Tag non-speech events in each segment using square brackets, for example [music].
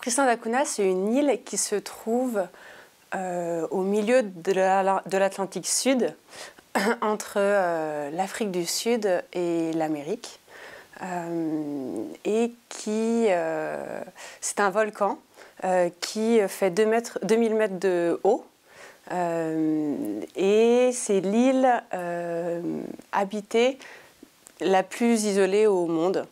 Tristan d'Acunha, c'est une île qui se trouve euh, au milieu de l'Atlantique Sud, [clears throat] entre euh, l'Afrique du Sud et l'Amérique. Euh, et qui. c'est un volcan qui fait 2 mètres, 2000 mètres de haut. et c'est l'île habitée la plus isolée au monde.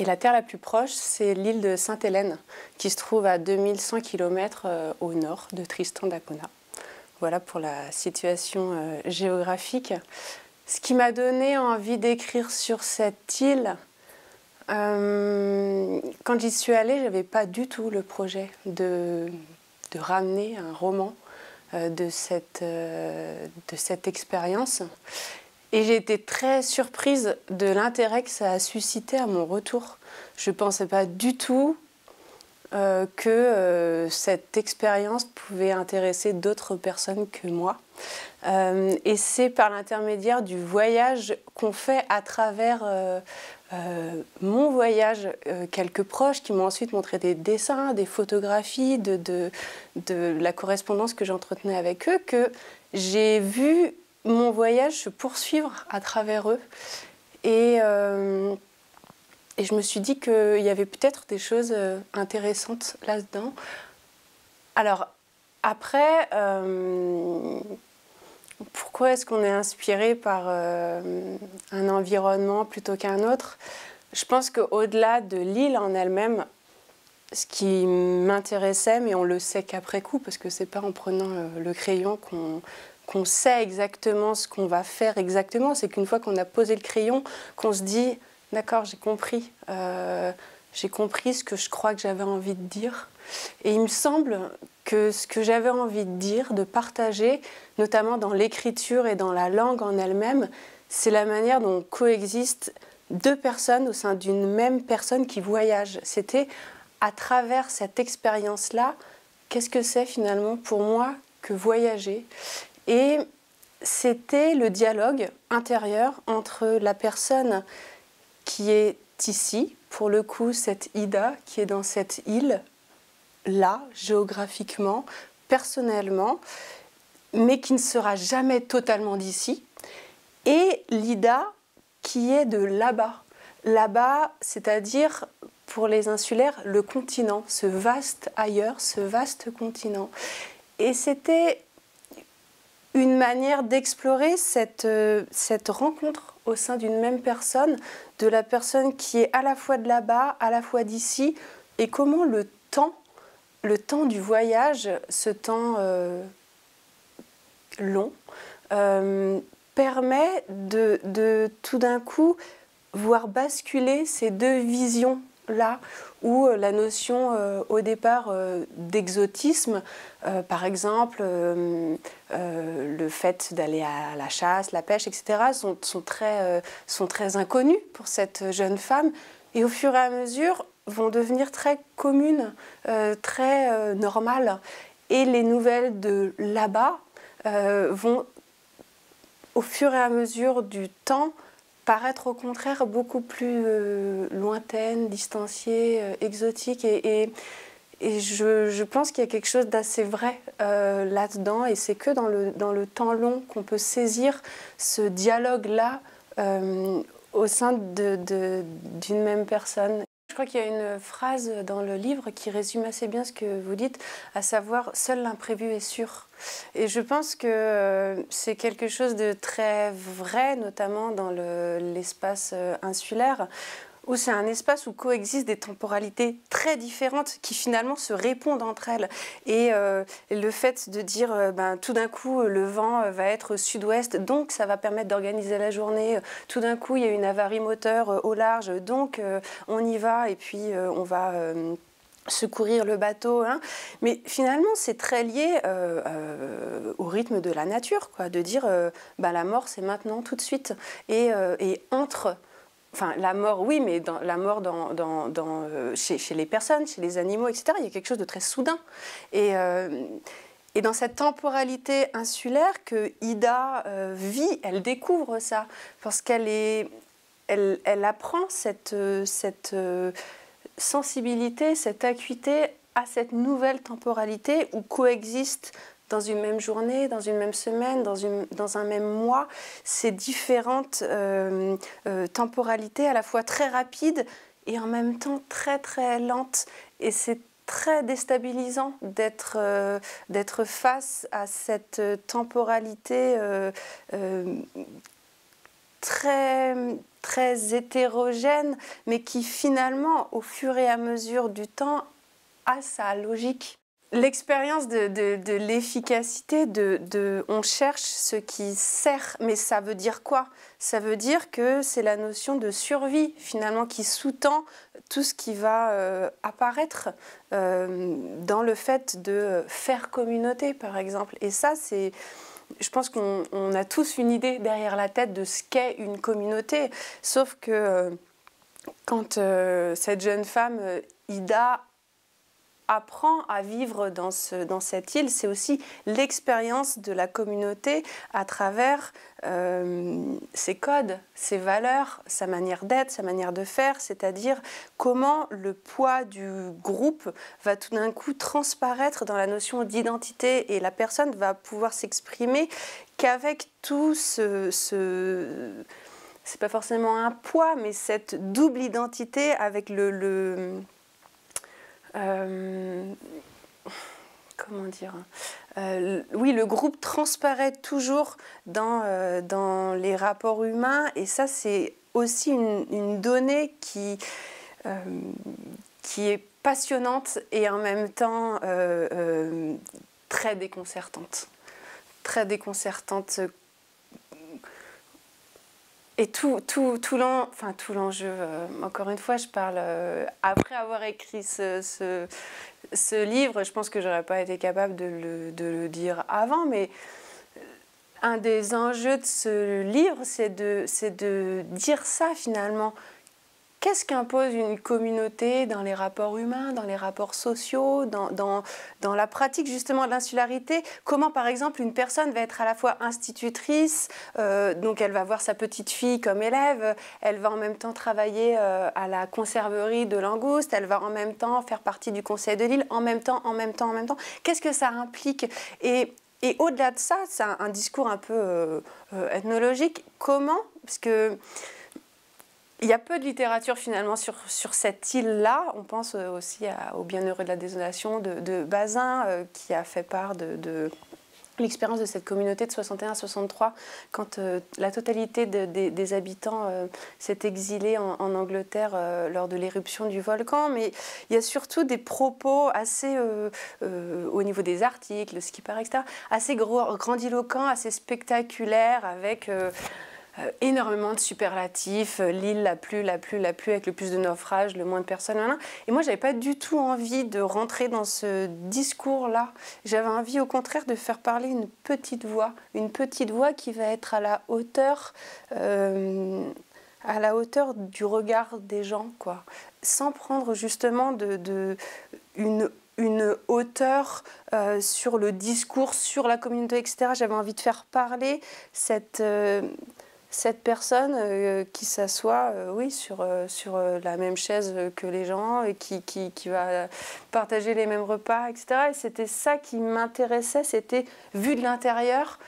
Et la terre la plus proche, c'est l'île de Sainte-Hélène, qui se trouve à 2100 km euh, au nord de Tristan d'Acunha. Voilà pour la situation euh, géographique. Ce qui m'a donné envie d'écrire sur cette île, euh, quand j'y suis allée, je n'avais pas du tout le projet de, de ramener un roman de cette, de cette expérience. Et j'ai été très surprise de l'intérêt que ça a suscité à mon retour. Je ne pensais pas du tout euh, que euh, cette expérience pouvait intéresser d'autres personnes que moi. Euh, et c'est par l'intermédiaire du voyage qu'on fait à travers mon voyage, quelques proches qui m'ont ensuite montré des dessins, des photographies, de, la correspondance que j'entretenais avec eux, que j'ai vu mon voyage se poursuivre à travers eux. Et, euh, et je me suis dit qu'il y avait peut-être des choses euh, intéressantes là-dedans. Alors, après, euh, pourquoi est-ce qu'on est inspiré par un environnement plutôt qu'un autre? Je pense qu'au-delà de l'île en elle-même, ce qui m'intéressait, mais on le sait qu'après coup, parce que c'est pas en prenant le crayon qu'on qu'on sait exactement ce qu'on va faire exactement. C'est qu'une fois qu'on a posé le crayon, qu'on se dit, d'accord, j'ai compris, euh, j'ai compris ce que je crois que j'avais envie de dire. Et il me semble que ce que j'avais envie de dire, de partager, notamment dans l'écriture et dans la langue en elle-même, c'est la manière dont coexistent deux personnes au sein d'une même personne qui voyage. C'était à travers cette expérience-là, qu'est-ce que c'est finalement pour moi que voyager? Et c'était le dialogue intérieur entre la personne qui est ici, pour le coup cette Ida qui est dans cette île, là, géographiquement, personnellement, mais qui ne sera jamais totalement d'ici, et l'Ida qui est de là-bas. Là-bas, c'est-à-dire pour les insulaires, le continent, ce vaste ailleurs, ce vaste continent. Et c'était une manière d'explorer cette, euh, cette rencontre au sein d'une même personne, de la personne qui est à la fois de là-bas, à la fois d'ici, et comment le temps, le temps du voyage, ce temps euh, long, euh, permet de tout d'un coup voir basculer ces deux visions là où euh, la notion euh, au départ euh, d'exotisme, par exemple le fait d'aller à la chasse, la pêche, etc., sont, très, sont très inconnus pour cette jeune femme et au fur et à mesure vont devenir très communes, très normales. Et les nouvelles de là-bas vont au fur et à mesure du temps paraître au contraire beaucoup plus euh, lointaine, distanciée, euh, exotique. Et, je, pense qu'il y a quelque chose d'assez vrai euh, là-dedans. Et c'est que dans le, dans le temps long qu'on peut saisir ce dialogue-là au sein d'une de, d'une même personne. Crois qu'il y a une phrase dans le livre qui résume assez bien ce que vous dites, à savoir seul l'imprévu est sûr. Et je pense que euh, c'est quelque chose de très vrai, notamment dans l'espace euh, insulaire, où c'est un espace où coexistent des temporalités très différentes qui finalement se répondent entre elles. Et euh, le fait de dire, euh, ben, tout d'un coup, le vent euh, va être sud-ouest, donc ça va permettre d'organiser la journée. Tout d'un coup, il y a une avarie moteur au large, donc on y va et puis on va secourir le bateau. Hein. Mais finalement, c'est très lié au rythme de la nature, quoi, de dire ben, la mort, c'est maintenant, tout de suite. Et entre Enfin, la mort, oui, mais dans, la mort euh, chez, les personnes, chez les animaux, etc., il y a quelque chose de très soudain. Et, euh, dans cette temporalité insulaire que Ida euh, vit, elle découvre ça, parce qu'elle apprend cette, sensibilité, cette acuité à cette nouvelle temporalité où coexistent dans une même journée, dans une même semaine, dans, une, dans un même mois, ces différentes euh, euh, temporalités à la fois très rapides et en même temps très très lentes. Et c'est très déstabilisant d'être euh, d'être face à cette temporalité très très hétérogène, mais qui finalement, au fur et à mesure du temps, a sa logique. L'expérience de, l'efficacité, de, on cherche ce qui sert, mais ça veut dire quoi? Ça veut dire que c'est la notion de survie finalement qui sous-tend tout ce qui va euh, apparaître euh, dans le fait de faire communauté par exemple. Et ça, c'est je pense qu'on a tous une idée derrière la tête de ce qu'est une communauté, sauf que euh, quand cette jeune femme, Ida, apprend à vivre dans, ce, dans cette île, c'est aussi l'expérience de la communauté à travers euh, ses codes, ses valeurs, sa manière d'être, sa manière de faire, c'est-à-dire comment le poids du groupe va tout d'un coup transparaître dans la notion d'identité et la personne va pouvoir s'exprimer qu'avec tout ce, ce c'est pas forcément un poids, mais cette double identité avec le, le euh, comment dire euh, Oui, le groupe transparaît toujours dans, euh, dans les rapports humains et ça, c'est aussi une, donnée qui, qui est passionnante et en même temps très déconcertante. Très déconcertante et tout, tout, tout l'enjeu, euh, encore une fois, je parle euh, après avoir écrit ce, ce, livre, je pense que j'aurais pas été capable de le, de le, dire avant, mais un des enjeux de ce livre, c'est de, de dire ça finalement. Qu'est-ce qu'impose une communauté dans les rapports humains, dans les rapports sociaux, dans, dans, dans la pratique justement de l'insularité? Comment par exemple une personne va être à la fois institutrice, euh, donc elle va voir sa petite fille comme élève, elle va en même temps travailler euh, à la conserverie de Langouste, elle va en même temps faire partie du conseil de l'île, en même temps, en même temps, en même temps. Qu'est-ce que ça implique? Et, et au-delà de ça, c'est un, discours un peu euh, ethnologique. Comment? Parce que il y a peu de littérature finalement sur, sur cette île-là. On pense euh, aussi au Bienheureux de la désolation de, Bazin, euh, qui a fait part de, l'expérience de cette communauté de 61 à 63, quand euh, la totalité des habitants s'est exilée en, Angleterre lors de l'éruption du volcan. Mais il y a surtout des propos assez, au niveau des articles, ce qui paraît, etc., assez grandiloquents, assez spectaculaires, avec énormément de superlatifs, euh, l'île la plus, la plus, la plus, avec le plus de naufrages, le moins de personnes. Et moi, j'avais pas du tout envie de rentrer dans ce discours-là. J'avais envie, au contraire, de faire parler une petite voix, une petite voix qui va être à la hauteur. Euh, à la hauteur du regard des gens, quoi, sans prendre justement une hauteur sur le discours, sur la communauté, etc. J'avais envie de faire parler cette, cette personne euh, qui s'assoit euh, oui, sur, euh, sur la même chaise que les gens et qui, qui, qui va partager les mêmes repas, etc. Et c'était ça qui m'intéressait, c'était vu de l'intérieur.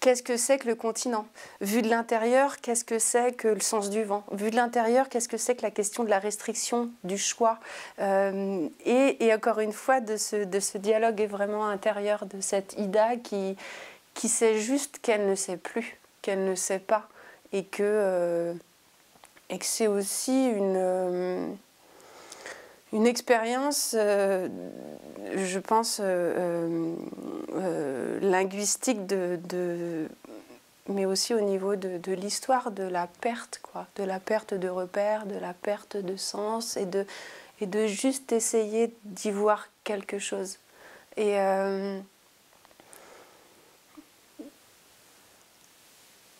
Qu'est-ce que c'est que le continent? Vu de l'intérieur, qu'est-ce que c'est que le sens du vent? Vu de l'intérieur, qu'est-ce que c'est que la question de la restriction, du choix? Et, et, encore une fois, de ce, de ce dialogue est vraiment intérieur de cette Ida qui, qui sait juste qu'elle ne sait plus, qu'elle ne sait pas, et que, euh, que c'est aussi une, euh, une expérience, euh, je pense, linguistique de, de, mais aussi au niveau de, de l'histoire de la perte, quoi, de la perte de repères, de la perte de sens, et de, et de juste essayer d'y voir quelque chose. Et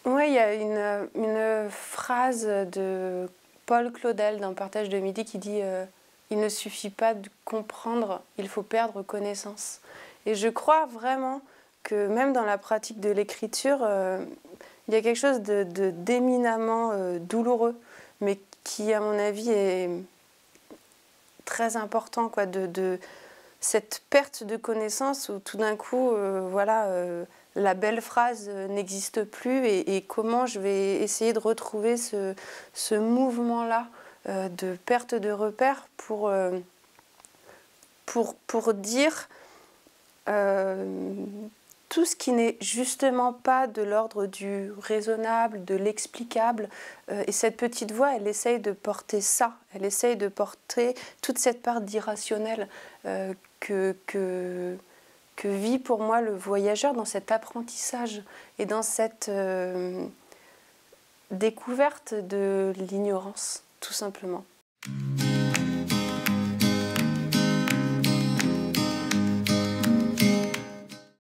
Oui, il y a une, phrase de Paul Claudel dans Partage de Midi qui dit euh, Il ne suffit pas de comprendre, il faut perdre connaissance. Et je crois vraiment que même dans la pratique de l'écriture, euh, il y a quelque chose d'éminemment de, euh, douloureux, mais qui, à mon avis, est très important, quoi, de, cette perte de connaissance où tout d'un coup, voilà, la belle phrase n'existe plus et, comment je vais essayer de retrouver ce, ce mouvement-là de perte de repères pour, pour, pour dire tout ce qui n'est justement pas de l'ordre du raisonnable, de l'explicable. Euh, et cette petite voix, elle essaye de porter ça, elle essaye de porter toute cette part d'irrationnel euh, que, que, que, vit pour moi le voyageur dans cet apprentissage et dans cette euh, découverte de l'ignorance, tout simplement.